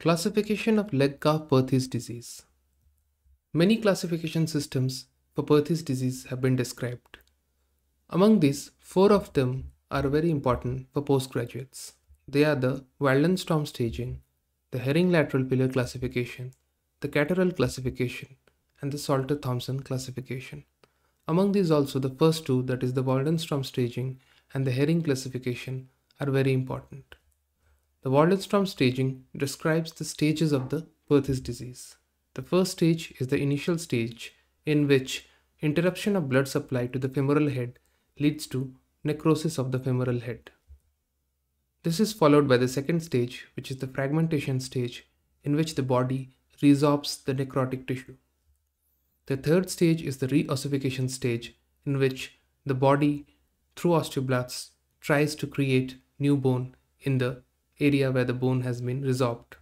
Classification of Legg-Calve Perthes disease. Many classification systems for Perthes disease have been described. Among these, four of them are very important for postgraduates. They are the Waldenstrom staging, the Herring lateral pillar classification, the Catterall classification, and the Salter-Thompson classification. Among these also the first two that is the Waldenstrom staging and the Herring classification are very important. The Waldenstrom staging describes the stages of the Perthes disease. The first stage is the initial stage in which interruption of blood supply to the femoral head leads to necrosis of the femoral head. This is followed by the second stage, which is the fragmentation stage, in which the body resorbs the necrotic tissue. The third stage is the reossification stage, in which the body, through osteoblasts, tries to create new bone in the area where the bone has been resorbed.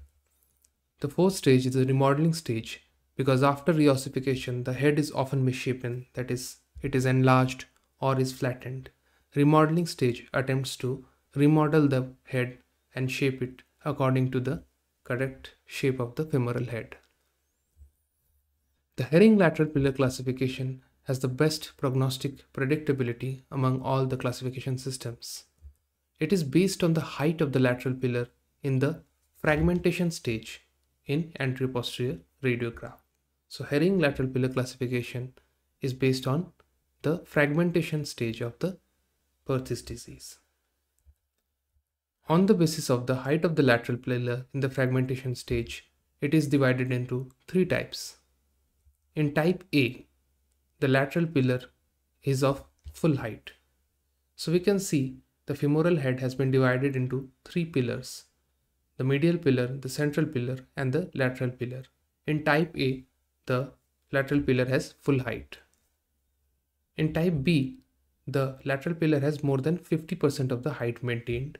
The fourth stage is the remodeling stage because after reossification the head is often misshapen that is it is enlarged or is flattened. Remodeling stage attempts to remodel the head and shape it according to the correct shape of the femoral head. The Herring lateral pillar classification has the best prognostic predictability among all the classification systems. It is based on the height of the lateral pillar in the fragmentation stage in anterior-posterior radiograph. So Herring lateral pillar classification is based on the fragmentation stage of the Perthes disease. On the basis of the height of the lateral pillar in the fragmentation stage, it is divided into three types. In type A, the lateral pillar is of full height. So we can see the femoral head has been divided into three pillars the medial pillar, the central pillar, and the lateral pillar. In type A, the lateral pillar has full height. In type B, the lateral pillar has more than 50% of the height maintained,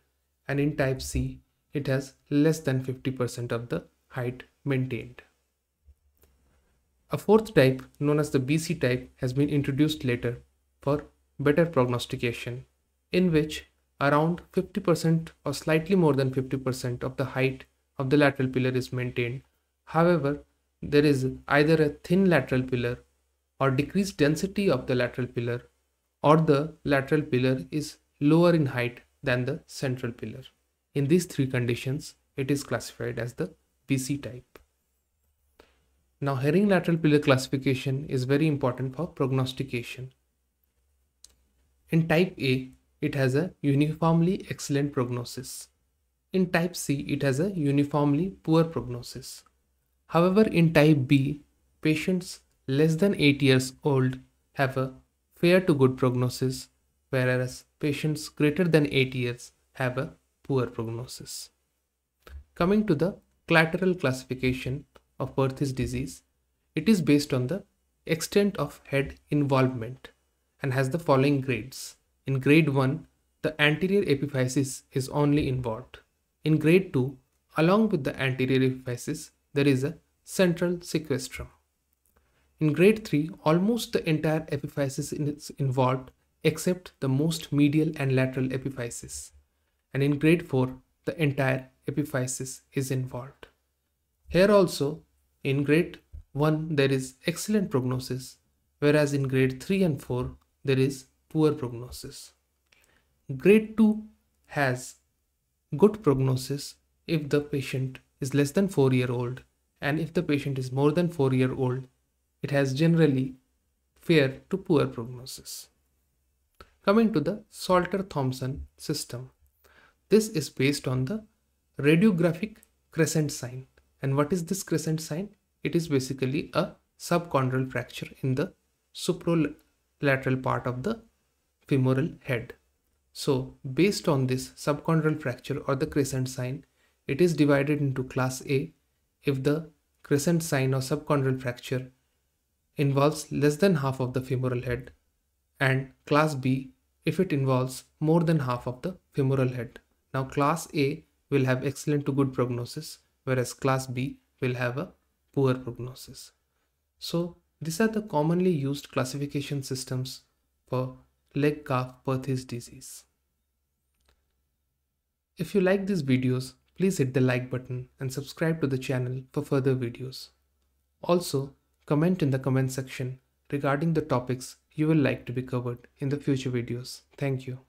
and in type C, it has less than 50% of the height maintained. A fourth type, known as the BC type, has been introduced later for better prognostication, in which around 50% or slightly more than 50% of the height of the lateral pillar is maintained. However, there is either a thin lateral pillar or decreased density of the lateral pillar or the lateral pillar is lower in height than the central pillar. In these three conditions, it is classified as the BC type. Now, Herring lateral pillar classification is very important for prognostication. In type A, it has a uniformly excellent prognosis. In type C, it has a uniformly poor prognosis. However, in type B, patients less than 8 years old have a fair to good prognosis, whereas patients greater than 8 years have a poor prognosis. Coming to the Catterall classification of Perthes disease, it is based on the extent of head involvement and has the following grades. In grade 1, the anterior epiphysis is only involved. In grade 2, along with the anterior epiphysis, there is a central sequestrum. In grade 3, almost the entire epiphysis is involved except the most medial and lateral epiphysis. And in grade 4, the entire epiphysis is involved. Here also, in grade 1, there is excellent prognosis, whereas in grade 3 and 4, there is poor prognosis. Grade 2 has good prognosis if the patient is less than 4 year old and if the patient is more than 4 year old it has generally fair to poor prognosis. Coming to the Salter-Thompson system. This is based on the radiographic crescent sign. And what is this crescent sign? It is basically a subchondral fracture in the supralateral part of the femoral head. So based on this subchondral fracture or the crescent sign, it is divided into class A if the crescent sign or subchondral fracture involves less than half of the femoral head and class B if it involves more than half of the femoral head. Now class A will have excellent to good prognosis whereas class B will have a poor prognosis. So these are the commonly used classification systems for Legg-Calve Perthes disease. If you like these videos, please hit the like button and subscribe to the channel for further videos. Also, comment in the comment section regarding the topics you will like to be covered in the future videos. Thank you.